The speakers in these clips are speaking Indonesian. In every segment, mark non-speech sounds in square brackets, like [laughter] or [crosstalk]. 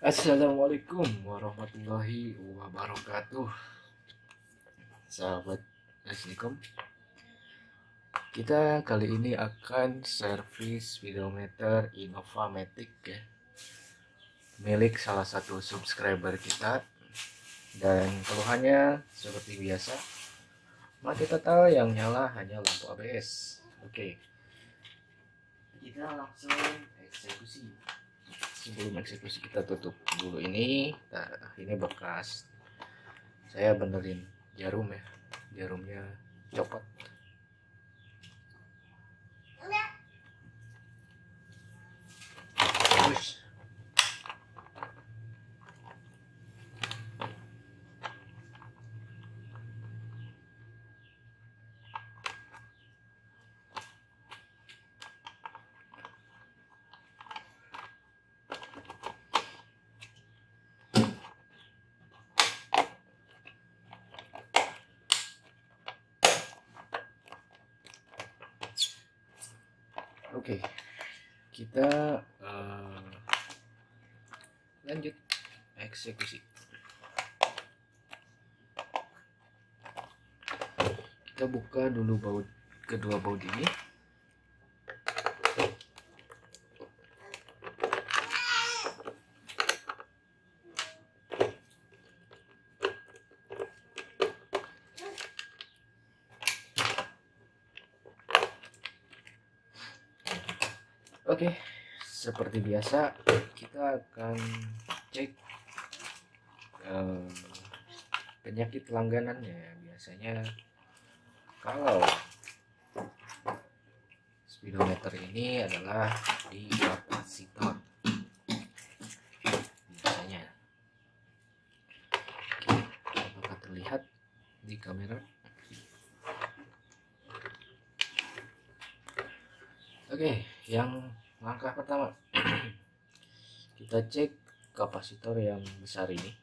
Assalamualaikum warahmatullahi wabarakatuh. Sahabat Assalamualaikum Kita kali ini akan servis speedometer Innovamatic ya. Milik salah satu subscriber kita. Dan keluhannya seperti biasa Mati total yang nyala hanya lampu ABS Oke. Kita langsung eksekusi sebelum eksekusi kita tutup dulu ini. Nah, ini bekas. Saya benerin jarum ya. Jarumnya copot Push. Oke, kita uh, lanjut eksekusi. Kita buka dulu baut kedua baut ini. Oke, seperti biasa kita akan cek uh, penyakit langganannya. Biasanya kalau speedometer ini adalah di kapasitor. Biasanya, apakah terlihat di kamera? Oke, yang langkah pertama kita cek kapasitor yang besar ini.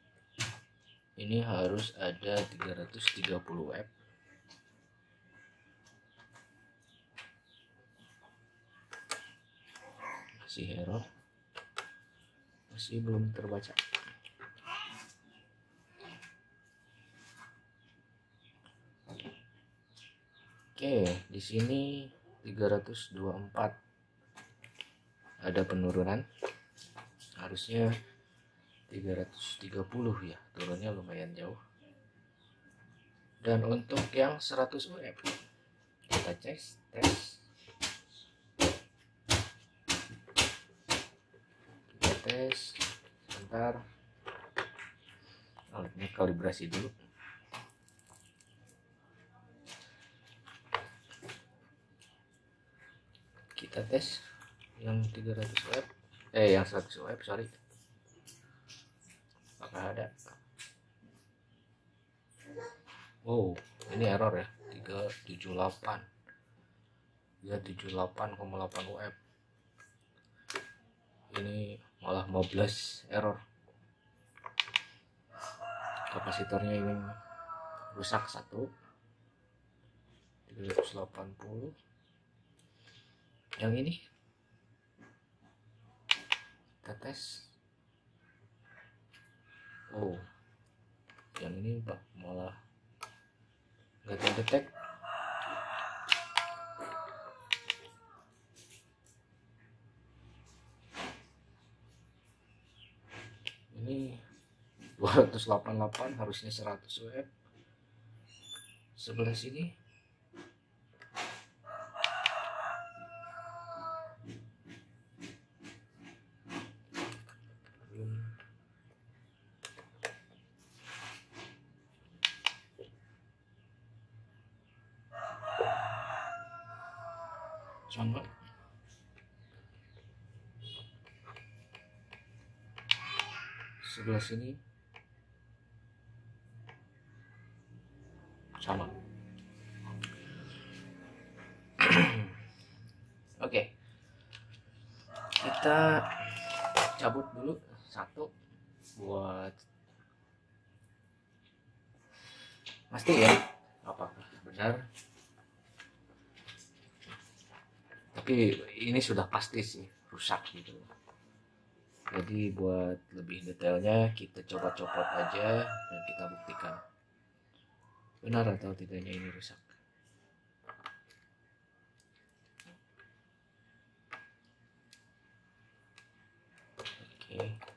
Ini harus ada 330 F. Masih error. Masih belum terbaca. Oke, di sini 324 ada penurunan harusnya 330 ya turunnya lumayan jauh. Dan untuk yang 100 UF kita cek tes. Kita tes sebentar. Alatnya kalibrasi dulu. Kita tes yang 300 web eh yang 100 web sorry. Apakah ada? Wow ini error ya. 378 378,8 web ini malah 15 error. Kapasitornya ini rusak satu. 380 yang ini kita tes oh yang ini pak malah nggak terdetek ini 288 harusnya 100 web sebelah sini coba sebelah sini. Sama. [clears throat] Oke. Kita cabut dulu satu buat pasti ya apakah benar ini sudah pasti sih rusak gitu. Jadi buat lebih detailnya kita coba copot aja dan kita buktikan. Benar atau tidaknya ini rusak? Oke oke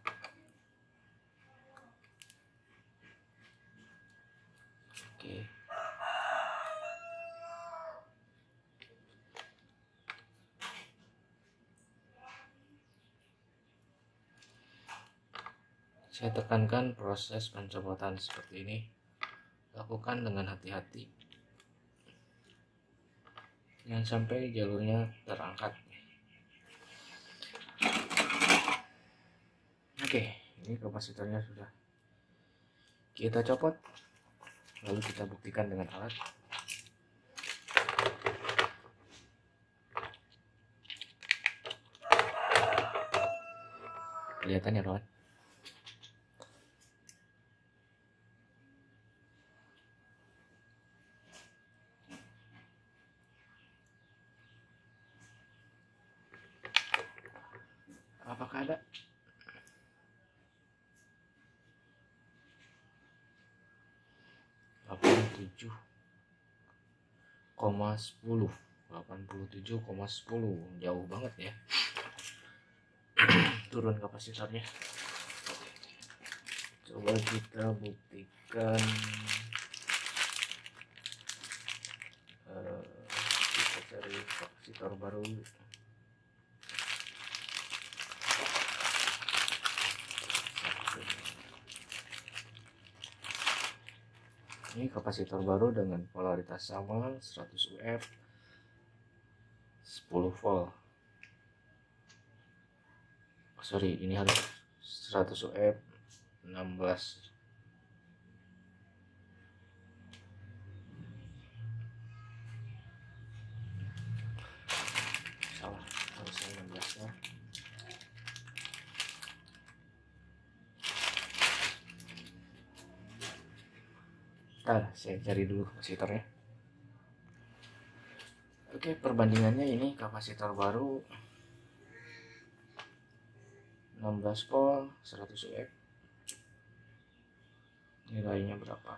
saya tekankan proses pencopotan seperti ini. Lakukan dengan hati-hati. Jangan sampai jalurnya terangkat. Oke ini kapasitornya sudah. Kita copot lalu kita buktikan dengan alat. Kelihatan ya apakah ada? Delapan tujuh koma sepuluh. Delapan puluh tujuh koma sepuluh. Jauh banget ya. [clears throat] Turun kapasitornya coba kita buktikan. Uh, kita cari kapasitor baru ini kapasitor baru dengan polaritas sama 100 UF 10 volt. Oh, sorry ini harus 100 UF 16 salah harusnya 16 ya Ntar saya cari dulu kapasitornya. Oke, perbandingannya ini kapasitor baru 16 volt 100 UF. Nilainya berapa?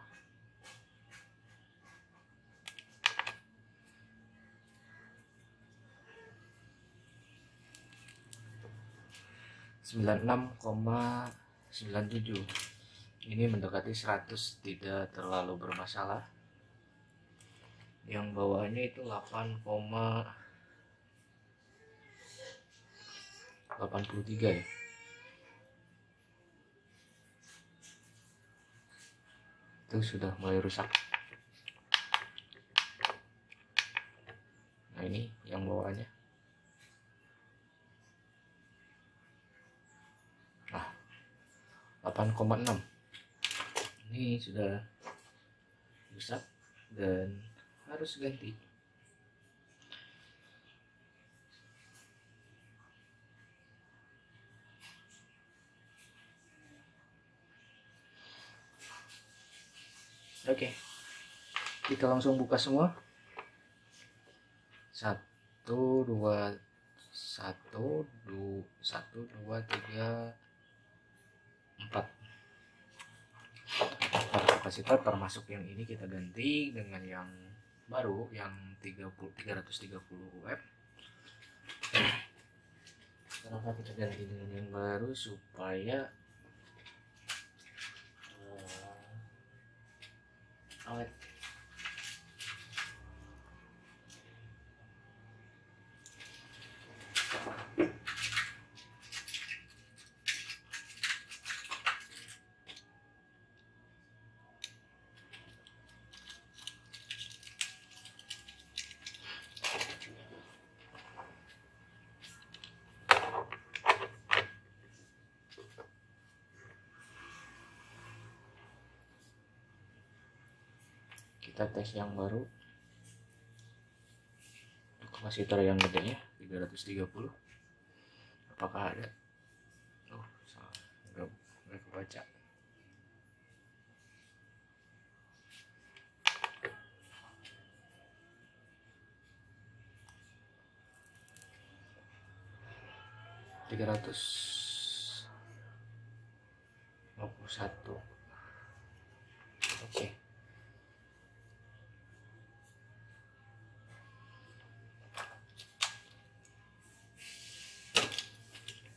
sembilan enam koma sembilan tujuh ini mendekati 100 tidak terlalu bermasalah. Yang bawahnya itu 8, 83 ya. Itu sudah mulai rusak. Nah ini yang bawahnya nah 8,6 ini sudah rusak dan harus ganti. Oke kita langsung buka semua. Satu dua satu dua satu dua tiga kapasitor termasuk yang ini kita ganti dengan yang baru yang 30 330 web kenapa kita ganti dengan yang baru supaya uh, tes yang baru. Kapasitor yang gede ya 330 apakah ada? Oh salah. Enggak, enggak kebaca. tiga ratus 51 oke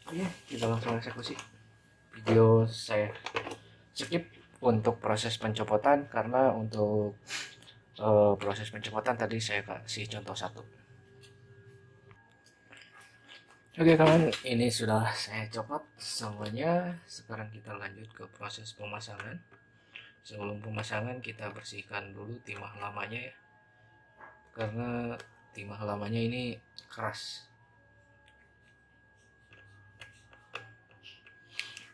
oke kita langsung eksekusi video saya skip untuk proses pencopotan karena untuk uh, proses pencopotan tadi saya kasih contoh satu Oke kawan, ini sudah saya copot semuanya. Sekarang kita lanjut ke proses pemasangan. Sebelum pemasangan kita bersihkan dulu timah lamanya ya. Karena timah lamanya ini keras.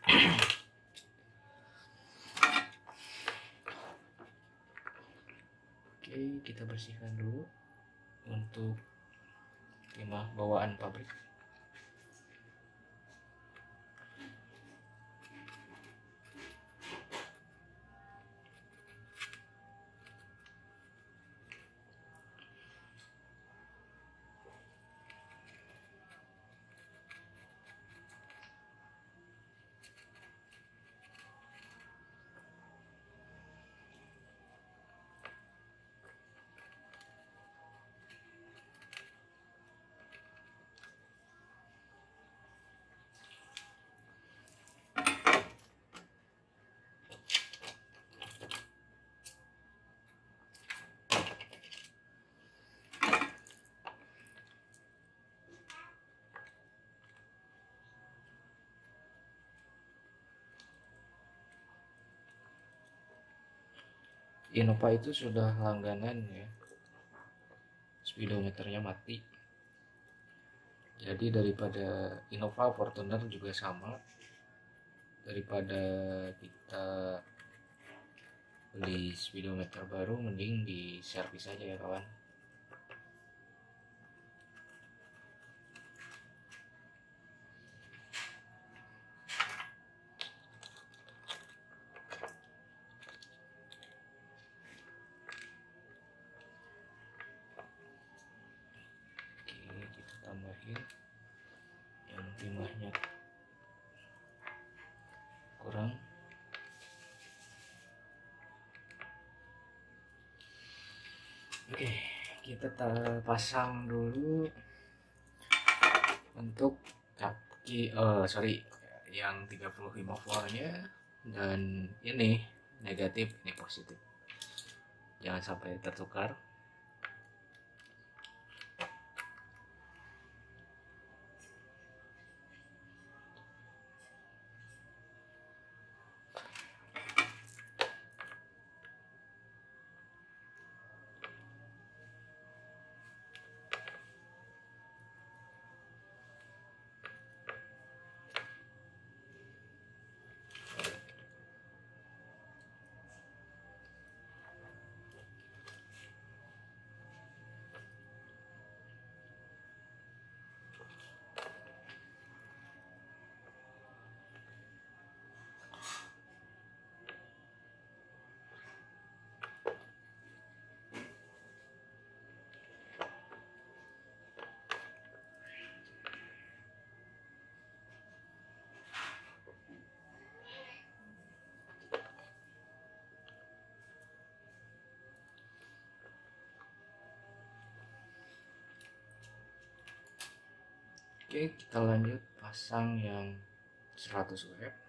Oke, kita bersihkan dulu untuk timah bawaan pabrik. Innova itu sudah langganan ya. Speedometernya mati. Jadi daripada Innova Fortuner juga sama. Daripada kita beli speedometer baru mending di servis aja ya kawan timahnya kurang. Oke kita pasang dulu untuk kaki oh sorry yang 35 voltnya dan ini negatif ini positif. Jangan sampai tertukar Oke, kita lanjut pasang yang 100 web.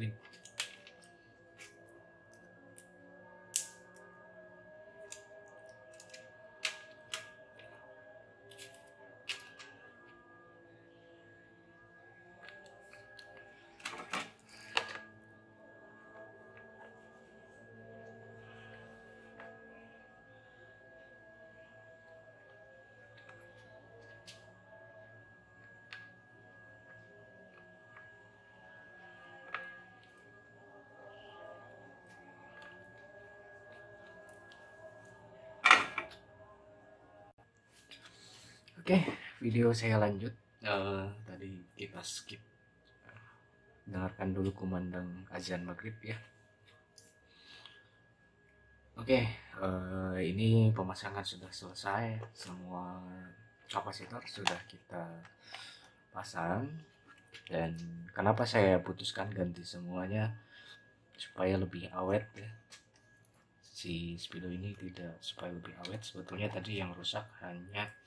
Azan Oke, video saya lanjut. Uh, tadi kita skip. Dengarkan dulu kumandang azan maghrib ya. Oke, uh, ini pemasangan sudah selesai. Semua kapasitor sudah kita pasang. Dan kenapa saya putuskan ganti semuanya supaya lebih awet ya. Si Speedo ini tidak supaya lebih awet. Sebetulnya tadi yang rusak hanya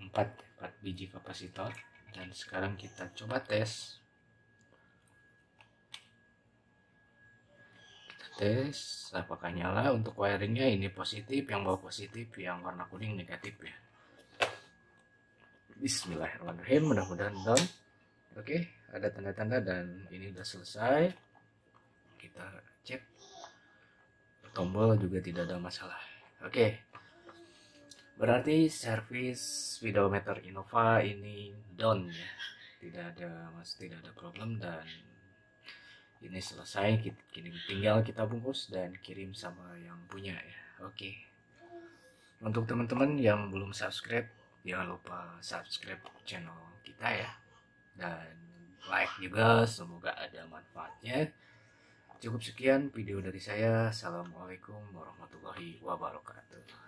4, 4 biji kapasitor. Dan sekarang kita coba tes. Kita tes apakah nyala. Untuk wiringnya ini positif yang bawah positif yang warna kuning negatif ya. Bismillahirrahmanirrahim. Mudah-mudahan down oke ada tanda-tanda dan ini udah selesai. Kita cek. Tombol juga tidak ada masalah. Oke Berarti servis speedometer Innova ini down ya. Tidak ada mas tidak ada problem dan ini selesai kita tinggal kita bungkus dan kirim sama yang punya ya. Oke. Untuk teman-teman yang belum subscribe jangan lupa subscribe channel kita ya. Dan like juga semoga ada manfaatnya. Cukup sekian video dari saya. Assalamualaikum warahmatullahi wabarakatuh.